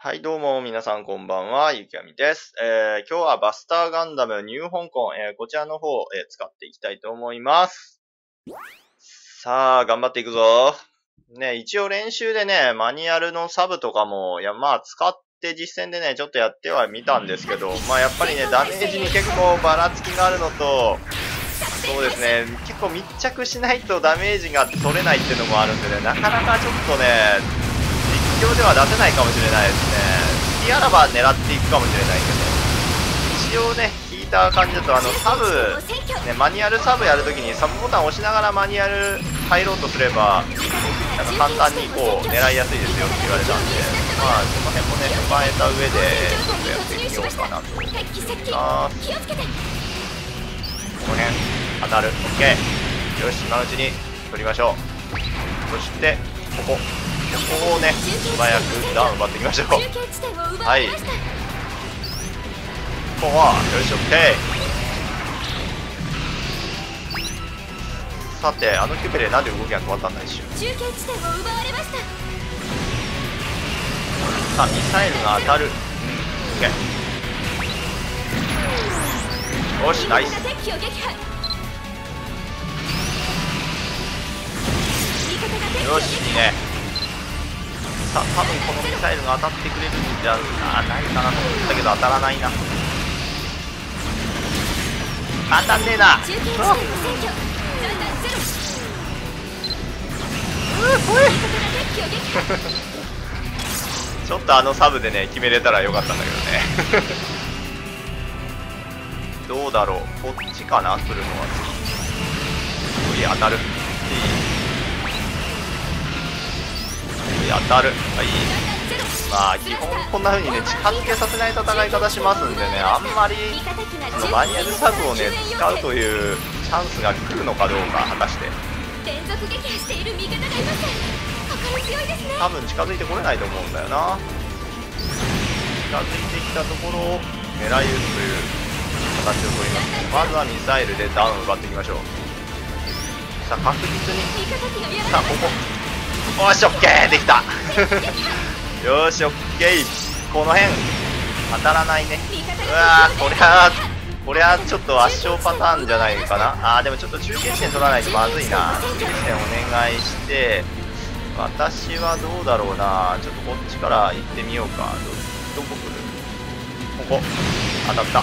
はい、どうも、皆さんこんばんは、ゆきあみです。えー、今日はバスターガンダムニュー香港、えー、こちらの方、えー、使っていきたいと思います。さあ、頑張っていくぞ。ね、一応練習でね、マニュアルのサブとかも、いや、まあ、使って実戦でね、ちょっとやってはみたんですけど、まあ、やっぱりね、ダメージに結構ばらつきがあるのと、そうですね、結構密着しないとダメージが取れないっていうのもあるんでね、なかなかちょっとね、実況では出せないかもしれないですね。好きあらば狙っていくかもしれないけど、一応ね、聞いた感じだと、あの、サブ、ね、マニュアルサブやるときにサブボタンを押しながらマニュアル入ろうとすれば、なんか簡単にこう、狙いやすいですよって言われたんで、まあ、その辺もね、踏まえた上で、ちょっとやってみようかなと思います。この辺、当たる。OK。よし、今のうちに取りましょう。そして、ここ。ここをね、素早くダウン奪っていきましょう。はい。ここは、よし、OK。さて、あのキュペでなんで動きが止まったんだ、一瞬。中継地点を奪われましさあ、ミサイルが当たる。うん、OK。よし、ナイス。よし、いいね。さあ、多分このミサイルが当たってくれるんじゃないかなと思ったけど当たらないな。当たんねえな。ちょっとあのサブでね、決めれたらよかったんだけどね。どうだろう。こっちかな来るのは次。次当たる。いい。次当たる。はい。まあ、基本こんな風にね、近づけさせない戦い方しますんでね、あんまり、そのマニュアルサブをね、使うというチャンスが来るのかどうか、果たして。多分近づいてこれないと思うんだよな近づいてきたところを狙い撃つという形を取りますまずはミサイルでダウン奪っていきましょうさあ確実にさあここよしオッケーできた。よしオッケー。この辺当たらないね。うわーこりゃこりゃちょっと圧勝パターンじゃないかな。あーでもちょっと中継地点取らないとまずいな。中継地点お願いして私はどうだろうな。ちょっとこっちから行ってみようか。どどこ来る？ここ。当たった。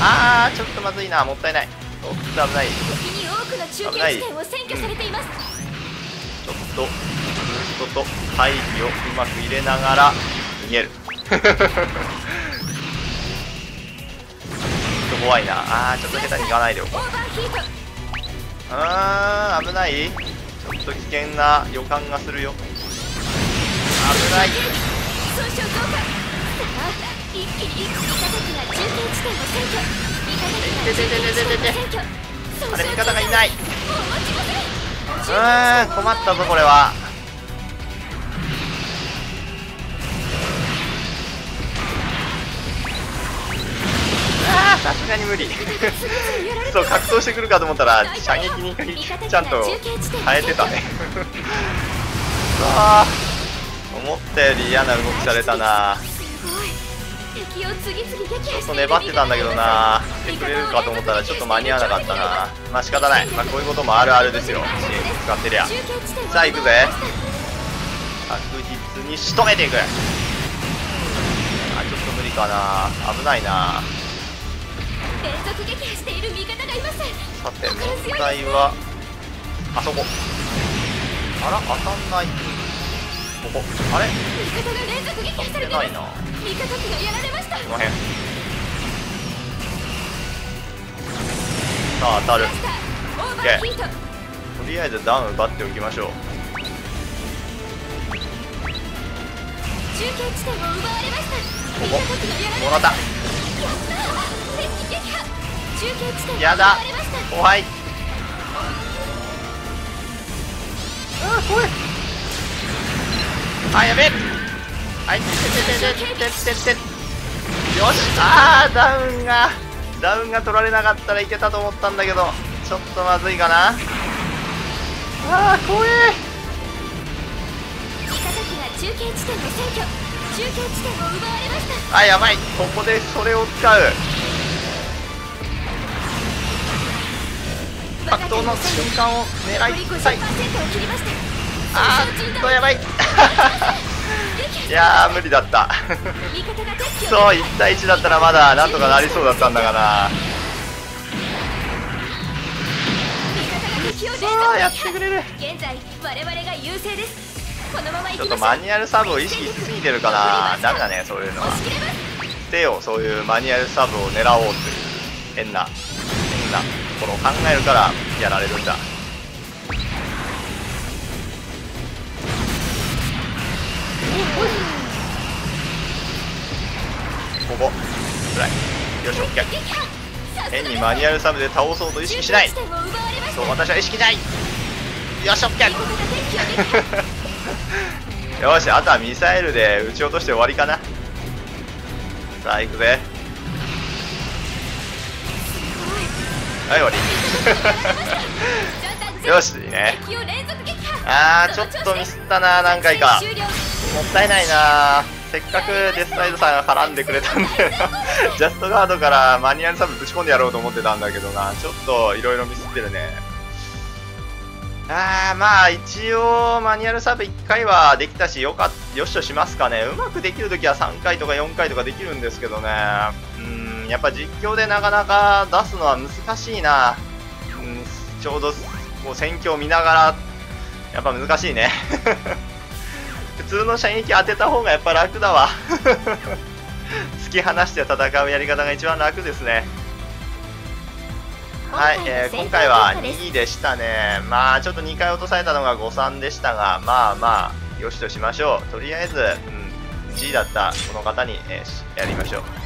あーちょっとまずいな。もったいない。ちょっと危ない。敵に多くの中継地点を占拠されていちょっとブーストと配備をうまく入れながら逃げる。ちょっと怖いな。あーちょっと下手に行かないでおこう。オーバーヒートあー危ない。ちょっと危険な予感がするよ。危ない。一気にが中継地点あれ味方がいない。もうん困ったぞこれはさすがに無理。そう格闘してくるかと思ったら射撃にちゃんと変えてたね。あー。思ったより嫌な動きされたな。ちょっと粘ってたんだけどな。してくれるかと思ったらちょっと間に合わなかったな。まあ仕方ない。まあこういうこともあるあるですよ。支援使ってりゃ。さあ行くぜ。確実に仕留めていく。あちょっと無理かな。危ないな連続撃破している味方がいますさて問題はあそこ。あら当たんない。ここ。あれ？味方が連続撃破されてないなこ味方機がやられました。の辺さあ当たる。とりあえずダウン奪っておきましょう。中継地点を奪われました。味ここ。もらったやだ。怖い。ああ怖い。あやべはいてててててててよし。ああダウンがダウンが取られなかったらいけたと思ったんだけど。ちょっとまずいかな。あー怖え。あやばい。ここでそれを使う。の瞬間を狙い50%をたい。あーっとやばい。いやー無理だった。そう1対1だったらまだなんとかなりそうだったんだがな味方が敵を連さあやってくれるちょっとマニュアルサブを意識しすぎてるかな。ダメだねそういうのは。押し切れます。捨てようそういうマニュアルサブを狙おうという変なころを考えるからやられるんだ。ここぐらい。よし OK 撃破さすが変にマニュアルサブで倒そうと意識しない。そう私は意識ない。よし OK 味方が敵機を撃破よしあとはミサイルで撃ち落として終わりかな。さあ行くぜ。はい終わり。よしいいね。あーちょっとミスったな何回か。もったいないなせっかくデスサイドさんが絡んでくれたんで ジャストガードからマニュアルサブぶち込んでやろうと思ってたんだけどな。ちょっといろいろミスってるね。あーまあ一応マニュアルサブ1回はできたしよかっよしとしますかね。うまくできるときは3回とか4回とかできるんですけどね。うんやっぱ実況でなかなか出すのは難しいな。うんちょうどこう戦況を見ながらやっぱ難しいね。普通の射撃当てた方がやっぱ楽だわ。突き放して戦うやり方が一番楽ですね。はい、えー今回は2位でしたね。まあちょっと2回落とされたのが誤んでしたがまあまあよしとしましょう。とりあえず、うん、1位だったこの方に、えーやりましょう。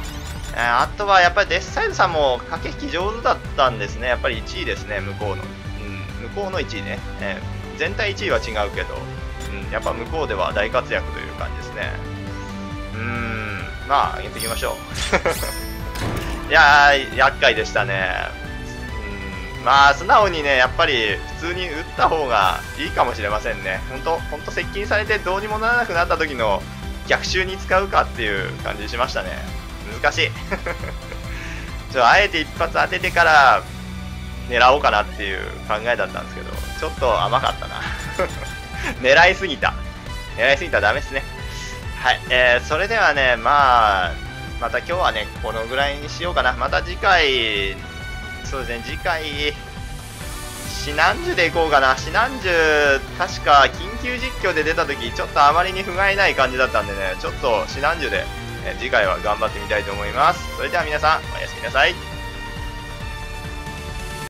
あとはやっぱりデスサイドさんも駆け引き上手だったんですね。やっぱり1位ですね向こうの、うん、向こうの1位ね、えー全体1位は違うけど、うん、やっぱ向こうでは大活躍という感じですね。うーんまあ上げていきましょう。いやー厄介でしたね。うんまあ素直にねやっぱり普通に打った方がいいかもしれませんね。本当本当接近されてどうにもならなくなった時の逆襲に使うかっていう感じしましたね。難しい。ちょあえて一発当ててから狙おうかなっていう考えだったんですけどちょっと甘かったな。狙いすぎた。狙いすぎたらダメですね。はい、えー、それではねまあまた今日はねこのぐらいにしようかな。また次回そうですね次回シナンジュでいこうかな。シナンジュ確か緊急実況で出た時ちょっとあまりに不甲斐ない感じだったんでねちょっとシナンジュで、次回は頑張ってみたいと思います。それでは皆さんおやすみなさい。